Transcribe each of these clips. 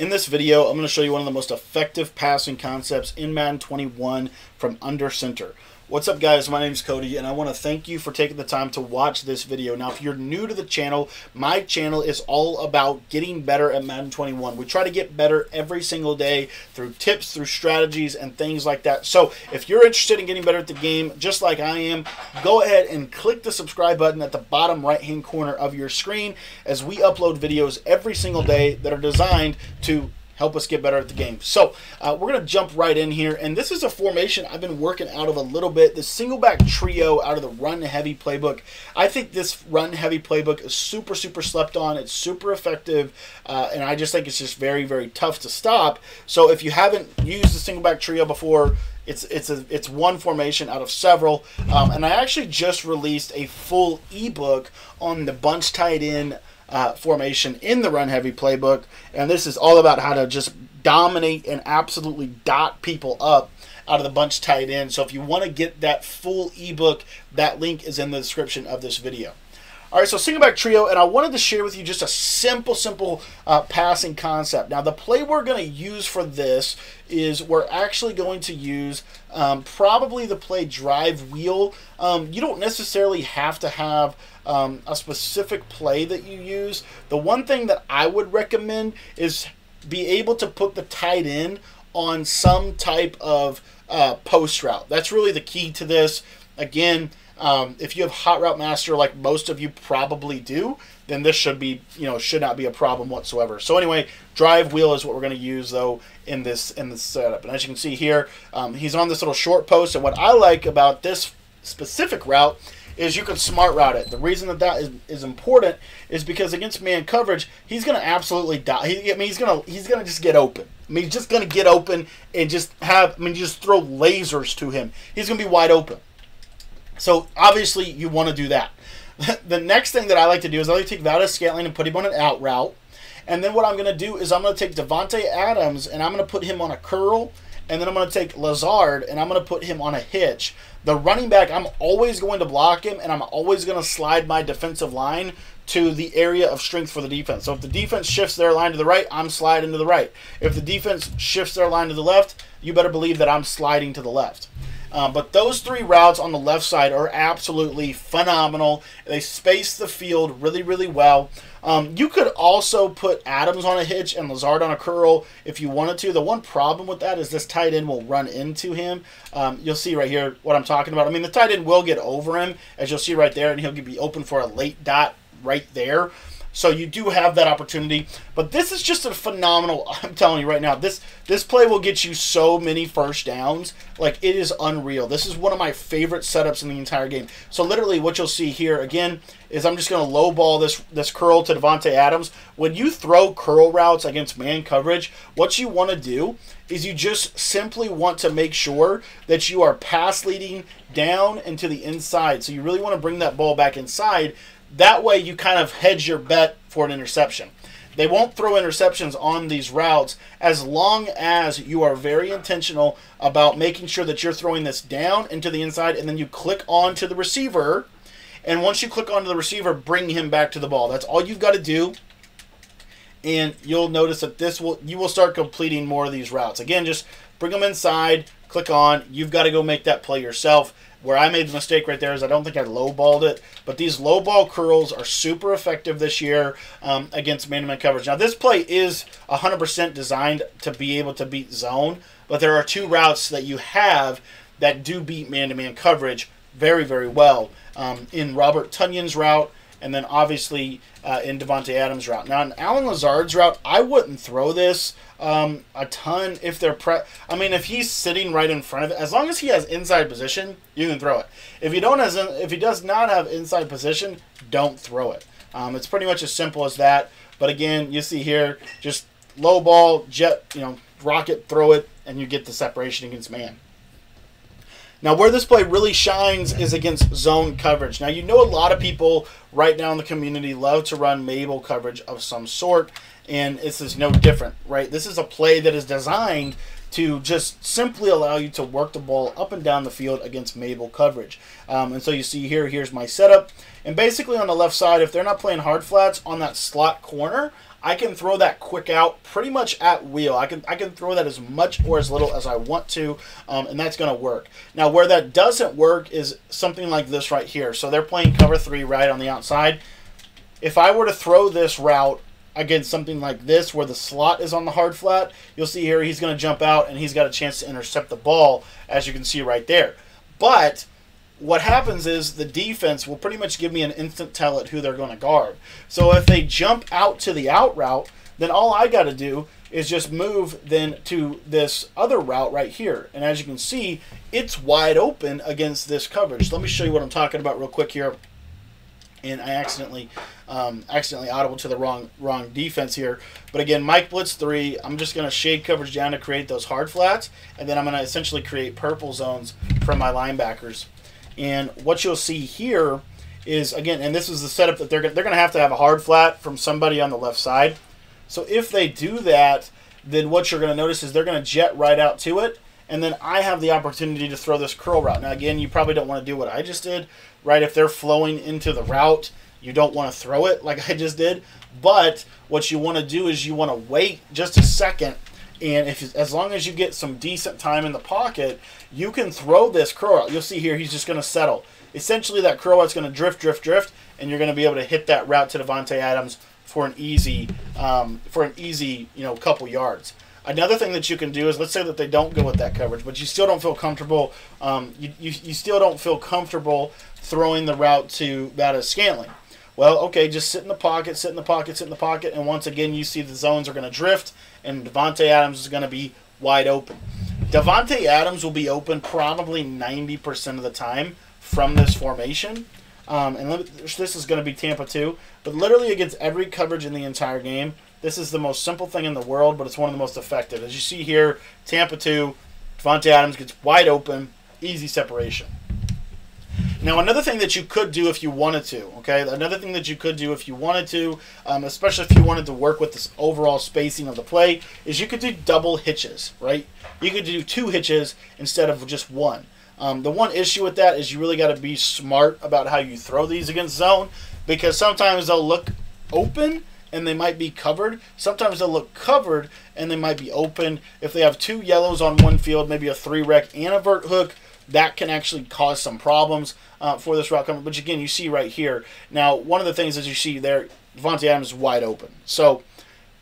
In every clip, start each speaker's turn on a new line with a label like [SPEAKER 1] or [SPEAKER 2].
[SPEAKER 1] In this video, I'm going to show you one of the most effective passing concepts in Madden 21 from under center. What's up guys, my name is Cody and I want to thank you for taking the time to watch this video. Now if you're new to the channel, my channel is all about getting better at Madden 21. We try to get better every single day through tips, through strategies, and things like that. So if you're interested in getting better at the game, just like I am, go ahead and click the subscribe button at the bottom right hand corner of your screen as we upload videos every single day that are designed to help us get better at the game. So uh, we're going to jump right in here. And this is a formation I've been working out of a little bit. The single back trio out of the run heavy playbook. I think this run heavy playbook is super, super slept on. It's super effective. Uh, and I just think it's just very, very tough to stop. So if you haven't used the single back trio before, it's it's a it's one formation out of several, um, and I actually just released a full ebook on the bunch tight end uh, formation in the run heavy playbook. And this is all about how to just dominate and absolutely dot people up out of the bunch tight end. So if you want to get that full ebook, that link is in the description of this video. All right, so single back trio, and I wanted to share with you just a simple, simple uh, passing concept. Now, the play we're going to use for this is we're actually going to use um, probably the play drive wheel. Um, you don't necessarily have to have um, a specific play that you use. The one thing that I would recommend is be able to put the tight end on some type of uh, post route. That's really the key to this. Again, um, if you have Hot Route Master, like most of you probably do, then this should be, you know, should not be a problem whatsoever. So anyway, drive wheel is what we're going to use though in this in this setup. And as you can see here, um, he's on this little short post. And what I like about this specific route is you can smart route it. The reason that that is, is important is because against man coverage, he's going to absolutely die. He, I mean, he's going to he's going to just get open. I mean, he's just going to get open and just have. I mean, just throw lasers to him. He's going to be wide open. So obviously you want to do that. the next thing that I like to do is I like to take Valdes-Scantling and put him on an out route. And then what I'm going to do is I'm going to take Davante Adams and I'm going to put him on a curl. And then I'm going to take Lazard and I'm going to put him on a hitch. The running back, I'm always going to block him and I'm always going to slide my defensive line to the area of strength for the defense. So if the defense shifts their line to the right, I'm sliding to the right. If the defense shifts their line to the left, you better believe that I'm sliding to the left. Uh, but those three routes on the left side are absolutely phenomenal. They space the field really, really well. Um, you could also put Adams on a hitch and Lazard on a curl if you wanted to. The one problem with that is this tight end will run into him. Um, you'll see right here what I'm talking about. I mean, the tight end will get over him, as you'll see right there, and he'll be open for a late dot right there. So you do have that opportunity. But this is just a phenomenal. I'm telling you right now, this this play will get you so many first downs. Like it is unreal. This is one of my favorite setups in the entire game. So literally, what you'll see here again is I'm just going to low ball this this curl to Davante Adams. When you throw curl routes against man coverage, what you want to do is you just simply want to make sure that you are pass leading down and to the inside. So you really want to bring that ball back inside that way, you kind of hedge your bet for an interception. They won't throw interceptions on these routes as long as you are very intentional about making sure that you're throwing this down into the inside and then you click on to the receiver. And once you click onto the receiver, bring him back to the ball. That's all you've got to do. And you'll notice that this will you will start completing more of these routes. Again, just bring them inside, click on. You've got to go make that play yourself. Where I made the mistake right there is I don't think I lowballed it, but these low ball curls are super effective this year um, against man-to-man coverage. Now this play is 100% designed to be able to beat zone, but there are two routes that you have that do beat man-to-man coverage very, very well. Um, in Robert Tonyan's route, and then obviously uh, in Davante Adams' route. Now in Allen Lazard's route, I wouldn't throw this um, a ton if they're pre. I mean, if he's sitting right in front of it, as long as he has inside position, you can throw it. If you don't has, if he does not have inside position, don't throw it. Um, it's pretty much as simple as that. But again, you see here, just low ball, jet, you know, rocket, throw it, and you get the separation against man. Now, where this play really shines is against zone coverage. Now, you know a lot of people right now in the community love to run Mabel coverage of some sort, and this is no different, right? This is a play that is designed to just simply allow you to work the ball up and down the field against Mabel coverage. Um, and so you see here, here's my setup. And basically on the left side, if they're not playing hard flats on that slot corner, I can throw that quick out pretty much at wheel. I can I can throw that as much or as little as I want to, um, and that's going to work. Now, where that doesn't work is something like this right here. So they're playing cover three right on the outside. If I were to throw this route against something like this, where the slot is on the hard flat, you'll see here he's going to jump out and he's got a chance to intercept the ball, as you can see right there. But what happens is the defense will pretty much give me an instant tell at who they're going to guard. So if they jump out to the out route, then all I got to do is just move then to this other route right here. And as you can see, it's wide open against this coverage. Let me show you what I'm talking about real quick here. And I accidentally um, accidentally audible to the wrong wrong defense here. But again, Mike Blitz 3, I'm just going to shade coverage down to create those hard flats. And then I'm going to essentially create purple zones from my linebackers. And what you'll see here is, again, and this is the setup that they're, they're going to have to have a hard flat from somebody on the left side. So if they do that, then what you're going to notice is they're going to jet right out to it. And then I have the opportunity to throw this curl route. Now, again, you probably don't want to do what I just did, right? If they're flowing into the route, you don't want to throw it like I just did. But what you want to do is you want to wait just a second and if as long as you get some decent time in the pocket, you can throw this curl out. You'll see here he's just going to settle. Essentially, that curl out's going to drift, drift, drift, and you're going to be able to hit that route to Davante Adams for an easy um, for an easy you know couple yards. Another thing that you can do is let's say that they don't go with that coverage, but you still don't feel comfortable. Um, you, you, you still don't feel comfortable throwing the route to that as Scantling. Well, okay, just sit in the pocket, sit in the pocket, sit in the pocket, and once again you see the zones are going to drift, and Davante Adams is going to be wide open. Davante Adams will be open probably 90% of the time from this formation. Um, and this is going to be Tampa 2. But literally against every coverage in the entire game, this is the most simple thing in the world, but it's one of the most effective. As you see here, Tampa 2, Davante Adams gets wide open, easy separation. Now, another thing that you could do if you wanted to, okay, another thing that you could do if you wanted to, um, especially if you wanted to work with this overall spacing of the play, is you could do double hitches, right? You could do two hitches instead of just one. Um, the one issue with that is you really got to be smart about how you throw these against zone because sometimes they'll look open and they might be covered. Sometimes they'll look covered and they might be open. If they have two yellows on one field, maybe a three rec and a vert hook, that can actually cause some problems uh, for this route coming. Which again, you see right here. Now, one of the things that you see there, Davante Adams is wide open. So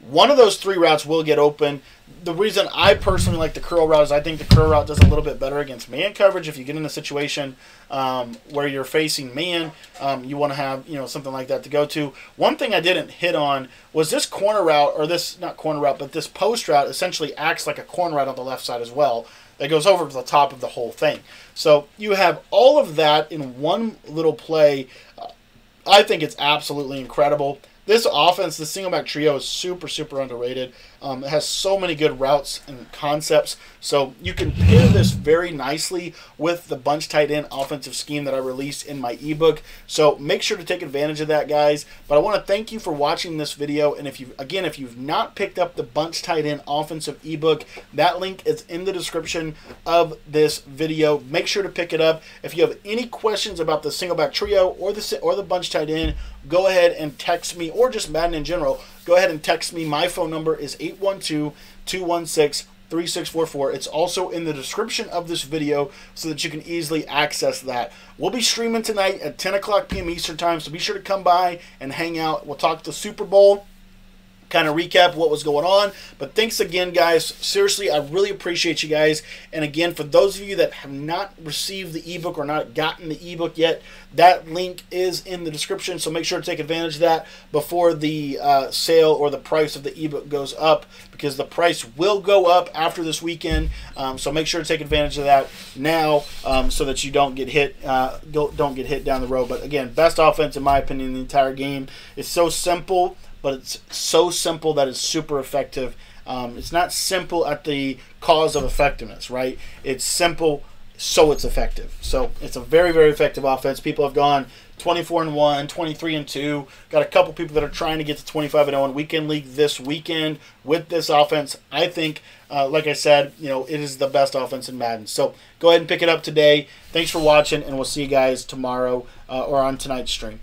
[SPEAKER 1] one of those three routes will get open. The reason I personally like the curl route is I think the curl route does a little bit better against man coverage. If you get in a situation um, where you're facing man, um, you want to have you know something like that to go to. One thing I didn't hit on was this corner route, or this not corner route, but this post route essentially acts like a corner route on the left side as well that goes over to the top of the whole thing. So you have all of that in one little play. I think it's absolutely incredible this offense, the single back trio, is super, super underrated. Um, it has so many good routes and concepts. So you can pair this very nicely with the bunch tight end offensive scheme that I released in my ebook. So make sure to take advantage of that, guys. But I want to thank you for watching this video. And if you, again, if you've not picked up the bunch tight end offensive ebook, that link is in the description of this video. Make sure to pick it up. If you have any questions about the single back trio or the or the bunch tight end, go ahead and text me or just Madden in general. Go ahead and text me. My phone number is 812 216 3644. It's also in the description of this video so that you can easily access that. We'll be streaming tonight at 10 o'clock p.m. Eastern Time, so be sure to come by and hang out. We'll talk the Super Bowl kind of recap what was going on. But thanks again, guys. Seriously, I really appreciate you guys. And again, for those of you that have not received the ebook or not gotten the ebook yet, that link is in the description. So make sure to take advantage of that before the uh, sale or the price of the ebook goes up because the price will go up after this weekend. Um, so make sure to take advantage of that now um, so that you don't get hit uh, don't get hit down the road. But again, best offense in my opinion in the entire game. It's so simple but it's so simple that it's super effective. Um, it's not simple at the cause of effectiveness, right? It's simple so it's effective. So it's a very, very effective offense. People have gone 24 and 1, 23 and 2. Got a couple people that are trying to get to 25 and 0 in weekend league this weekend with this offense. I think, uh, like I said, you know, it is the best offense in Madden. So go ahead and pick it up today. Thanks for watching, and we'll see you guys tomorrow uh, or on tonight's stream.